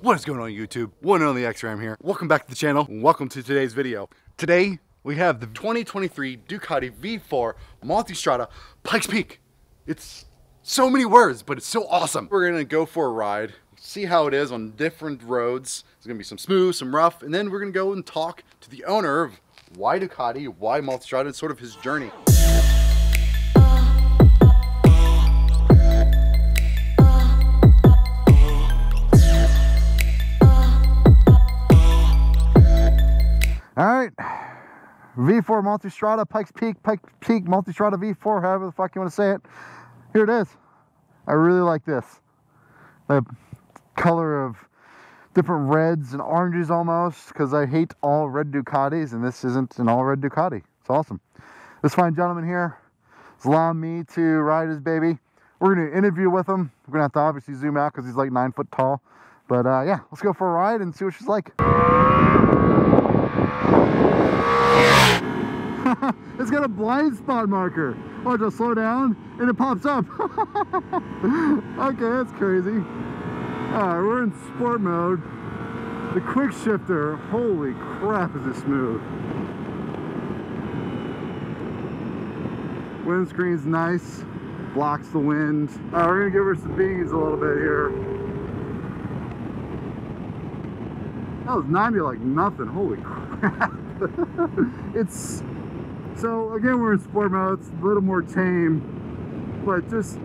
What is going on YouTube? One and only X-Ram here. Welcome back to the channel. Welcome to today's video. Today we have the 2023 Ducati V4 Multistrada Pikes Peak. It's so many words, but it's so awesome. We're gonna go for a ride, see how it is on different roads. There's gonna be some smooth, some rough, and then we're gonna go and talk to the owner of why Ducati, why Multistrada, and sort of his journey. V4 Multistrada, Pikes Peak, Pikes Peak Multistrada V4, however the fuck you want to say it. Here it is. I really like this. The color of different reds and oranges almost, because I hate all red Ducatis, and this isn't an all red Ducati. It's awesome. This fine gentleman here is allowing me to ride his baby. We're going to interview with him. We're going to have to obviously zoom out because he's like nine foot tall. But uh, yeah, let's go for a ride and see what she's like. It's got a blind spot marker. Oh, Watch, I'll slow down and it pops up. okay, that's crazy. Alright, we're in sport mode. The quick shifter, holy crap is it smooth. Windscreen's nice, blocks the wind. Alright, we're gonna give her some beans a little bit here. That was 90 like nothing, holy crap. it's so again we're in sport mode. It's a little more tame but just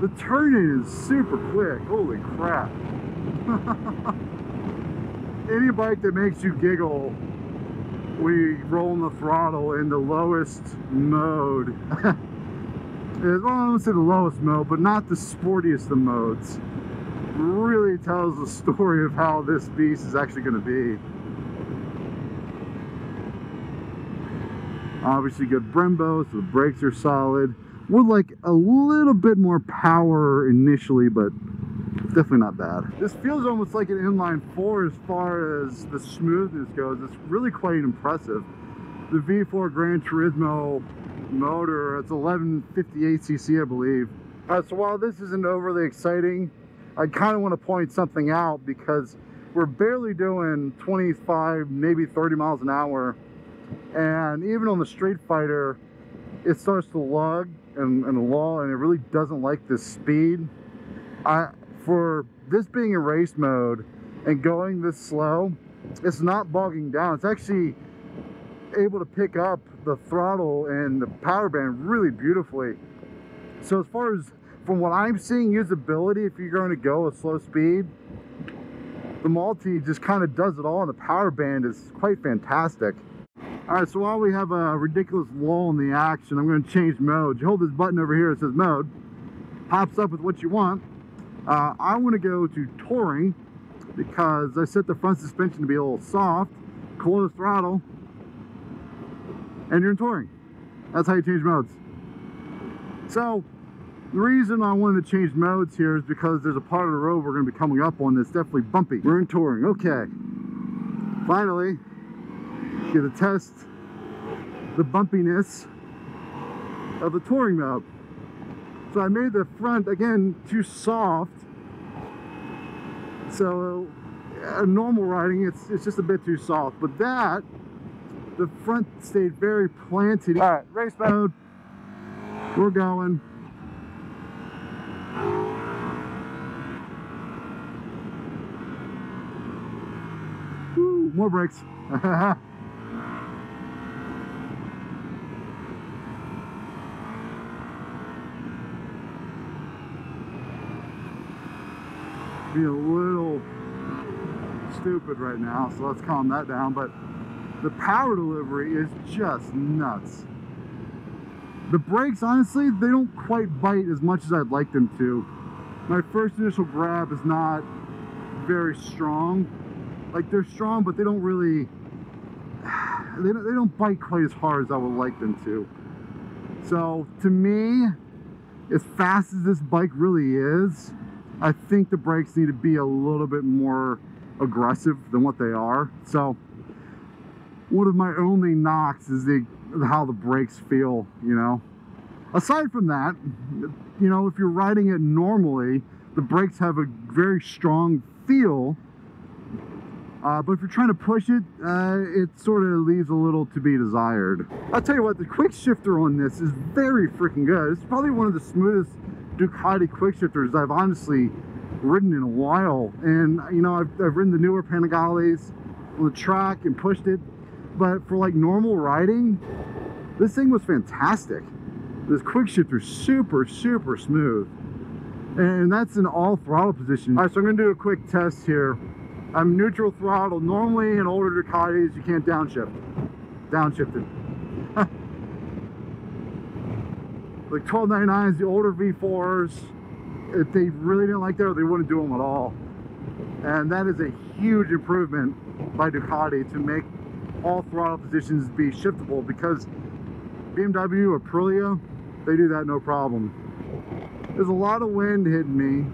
the turning is super quick. Holy crap. Any bike that makes you giggle we roll in the throttle in the lowest mode. Well I don't say the lowest mode but not the sportiest of modes. Really tells the story of how this beast is actually going to be obviously good Brembo, so the brakes are solid. Would like a little bit more power initially, but definitely not bad. This feels almost like an inline four as far as the smoothness goes. It's really quite impressive. The V4 Gran Turismo motor, it's 1158cc, I believe. Uh, so while this isn't overly exciting, I kind of want to point something out because we're barely doing 25, maybe 30 miles an hour and even on the Street Fighter it starts to lug and, and lull and it really doesn't like this speed. I for this being a race mode and going this slow it's not bogging down. It's actually able to pick up the throttle and the power band really beautifully. So as far as from what I'm seeing usability if you're going to go a slow speed the multi just kind of does it all and the power band is quite fantastic all right, so while we have a ridiculous lull in the action, I'm going to change mode. You hold this button over here, it says mode. Pops up with what you want. Uh, I want to go to touring because I set the front suspension to be a little soft. Close throttle. And you're in touring. That's how you change modes. So, the reason I wanted to change modes here is because there's a part of the road we're going to be coming up on that's definitely bumpy. We're in touring. Okay. Finally, get to test the bumpiness of the touring mode. So I made the front, again, too soft. So a normal riding, it's, it's just a bit too soft. But that, the front stayed very planted. All right, race mode. We're going. Woo, more brakes. be a little stupid right now, so let's calm that down. But the power delivery is just nuts. The brakes, honestly, they don't quite bite as much as I'd like them to. My first initial grab is not very strong. Like they're strong, but they don't really, they don't, they don't bite quite as hard as I would like them to. So to me, as fast as this bike really is, I think the brakes need to be a little bit more aggressive than what they are. So one of my only knocks is the how the brakes feel, you know. Aside from that, you know, if you're riding it normally, the brakes have a very strong feel. Uh, but if you're trying to push it, uh, it sort of leaves a little to be desired. I'll tell you what, the quick shifter on this is very freaking good. It's probably one of the smoothest Ducati quick shifters I've honestly ridden in a while. And, you know, I've, I've ridden the newer Panigales on the track and pushed it. But for like normal riding, this thing was fantastic. This quick shifter super, super smooth. And that's in all throttle position. All right, so I'm gonna do a quick test here. I'm neutral throttle. Normally in older Ducatis, you can't downshift. Downshift it. Like 1299s, the older V4s, if they really didn't like that, they wouldn't do them at all. And that is a huge improvement by Ducati to make all throttle positions be shiftable because BMW or Aprilia, they do that no problem. There's a lot of wind hitting me,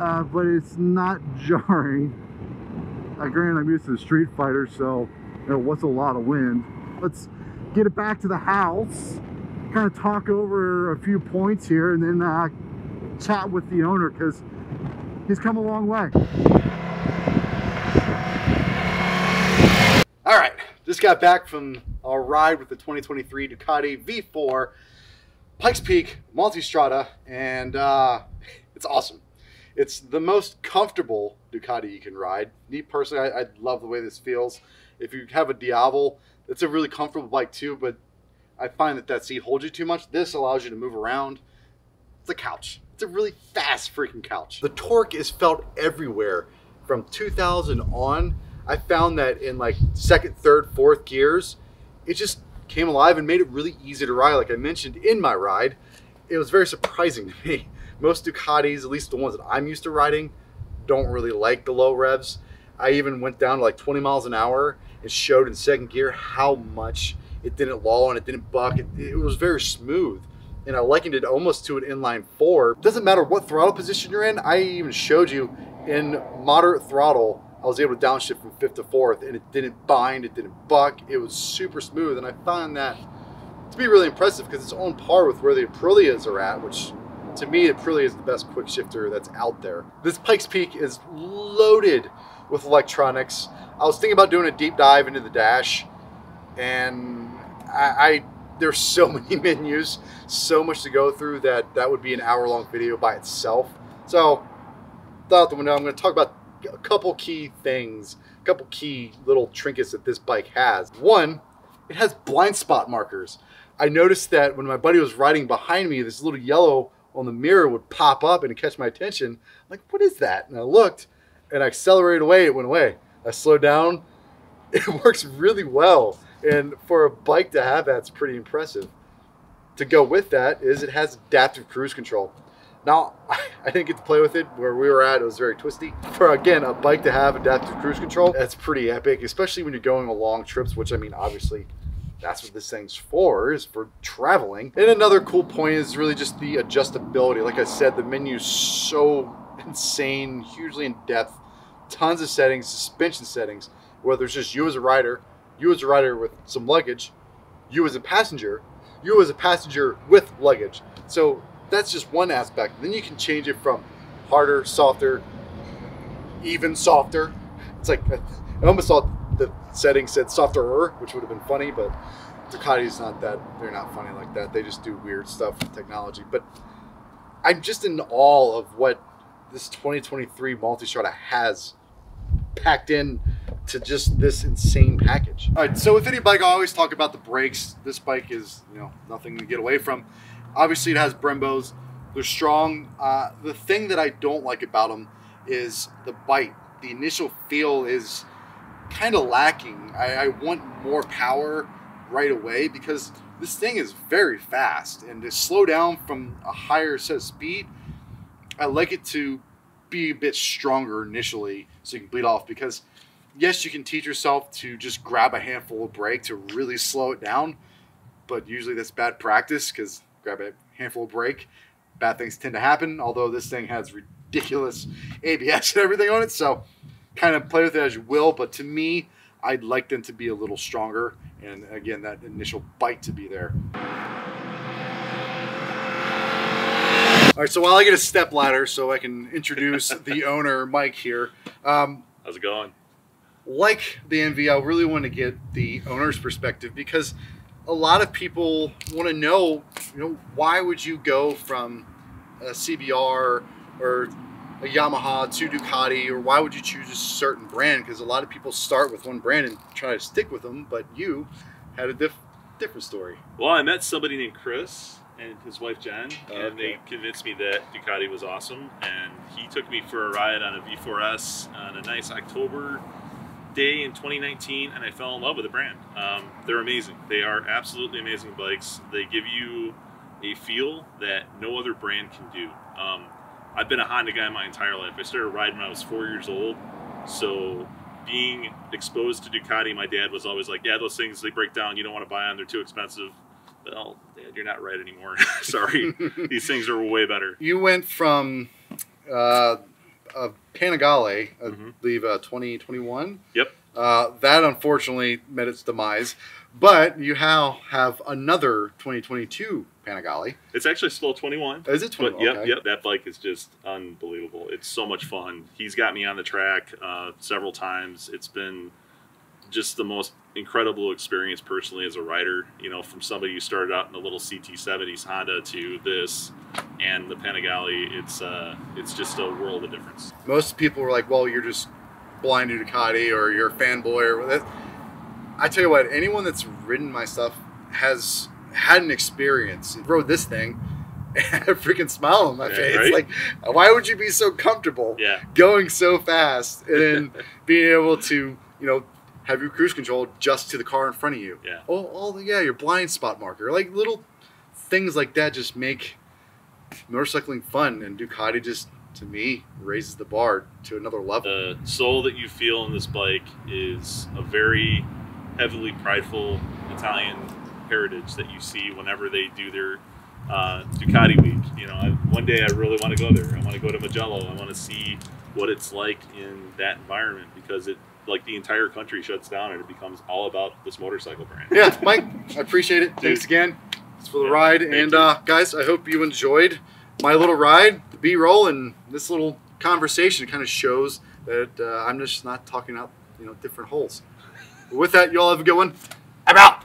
uh, but it's not jarring. Uh, granted, I'm used to the Street Fighter, so you know, what's a lot of wind? Let's get it back to the house, kind of talk over a few points here, and then uh, chat with the owner because he's come a long way. All right, just got back from a ride with the 2023 Ducati V4 Pikes Peak Multistrada, and uh, it's awesome. It's the most comfortable Ducati you can ride. Me personally, I, I love the way this feels. If you have a Diavel, it's a really comfortable bike too, but I find that that seat holds you too much. This allows you to move around. It's a couch. It's a really fast freaking couch. The torque is felt everywhere from 2000 on. I found that in like second, third, fourth gears, it just came alive and made it really easy to ride. Like I mentioned in my ride, it was very surprising to me. Most Ducatis, at least the ones that I'm used to riding, don't really like the low revs. I even went down to like 20 miles an hour and showed in second gear how much it didn't loll and it didn't buck. It, it was very smooth. And I likened it almost to an inline four. Doesn't matter what throttle position you're in. I even showed you in moderate throttle, I was able to downshift from fifth to fourth and it didn't bind, it didn't buck. It was super smooth. And I found that to be really impressive because it's on par with where the Aprilias are at, which to me, Aprilia is the best quick shifter that's out there. This Pikes Peak is loaded with electronics. I was thinking about doing a deep dive into the dash and I, I there's so many menus, so much to go through that that would be an hour long video by itself. So, out the window, I'm going to talk about a couple key things, a couple key little trinkets that this bike has. One, it has blind spot markers. I noticed that when my buddy was riding behind me, this little yellow on the mirror would pop up and catch my attention. I'm like, what is that? And I looked and I accelerated away, it went away. I slowed down. It works really well. And for a bike to have that's pretty impressive. To go with that is it has adaptive cruise control. Now, I didn't get to play with it where we were at. It was very twisty. For, again, a bike to have adaptive cruise control, that's pretty epic, especially when you're going on long trips, which, I mean, obviously, that's what this thing's for, is for traveling. And another cool point is really just the adjustability. Like I said, the menu's so insane, hugely in depth, tons of settings, suspension settings, whether it's just you as a rider, you as a rider with some luggage, you as a passenger, you as a passenger with luggage. So that's just one aspect. Then you can change it from harder, softer, even softer. It's like I almost thought the setting said softer, which would have been funny, but Ducati's not that. They're not funny like that. They just do weird stuff with technology. But I'm just in awe of what this 2023 Multistrada has packed in to just this insane package. All right, so with any bike, I always talk about the brakes. This bike is, you know, nothing to get away from. Obviously, it has Brembos. They're strong. Uh, the thing that I don't like about them is the bite. The initial feel is kind of lacking. I, I want more power right away because this thing is very fast. And to slow down from a higher set of speed, I like it to be a bit stronger initially so you can bleed off because yes, you can teach yourself to just grab a handful of brake to really slow it down, but usually that's bad practice because grab a handful of brake, bad things tend to happen. Although this thing has ridiculous ABS and everything on it, so kind of play with it as you will. But to me, I'd like them to be a little stronger, and again, that initial bite to be there. All All right, so while I get a step ladder so I can introduce the owner, Mike here. Um, How's it going? Like the MV, I really want to get the owner's perspective because a lot of people want to know, you know, why would you go from a CBR or a Yamaha to Ducati, or why would you choose a certain brand? Because a lot of people start with one brand and try to stick with them, but you had a diff- different story. Well, I met somebody named Chris and his wife Jen, and they convinced me that Ducati was awesome. And he took me for a ride on a V4S on a nice October day in 2019, and I fell in love with the brand. Um, they're amazing. They are absolutely amazing bikes. They give you a feel that no other brand can do. Um, I've been a Honda guy my entire life. I started riding when I was four years old, so being exposed to Ducati, my dad was always like, "Yeah, those things they break down. You don't want to buy them. They're too expensive." Well, Dad, you're not right anymore. Sorry, these things are way better. You went from uh, a Panigale, I Mhm. believe, uh, 2021. Yep. Uh, that unfortunately met its demise, but you now have another 2022 Panigale. It's actually still 21. Is it But 21? yep, okay. yep, that bike is just unbelievable. It's so much fun. He's got me on the track uh, several times. It's been just the most incredible experience personally as a rider. You know, from somebody who started out in a little CT70s Honda to this and the Panigale, it's uh, it's just a world of difference. Most people were like, "Well, you're just blind to Ducati, or you're a fanboy." Or. I tell you what, anyone that's ridden my stuff has had an experience. Rode this thing. And a freaking smile on my Yeah, face. right? Like, why would you be so comfortable? Yeah, going so fast and then being able to, you know, have your cruise control just to the car in front of you. Yeah. Oh, oh yeah, your blind spot marker. Like little things like that just make motorcycling fun. And Ducati just, to me, raises the bar to another level. the soul that you feel in this bike is a very heavily prideful Italian heritage that you see whenever they do their uh, Ducati week. You know, I, one day I really want to go there. I want to go to Mugello. I want to see what it's like in that environment because it, like, the entire country shuts down and it becomes all about this motorcycle brand. yeah, Mike, I appreciate it. Thanks again. Thanks for the Yeah, ride. And you. uh, guys, I hope you enjoyed my little ride, the B roll, and this little conversation kind of shows that uh, I'm just not talking out, you know, different holes. But with that, you all have a good one. I'm out.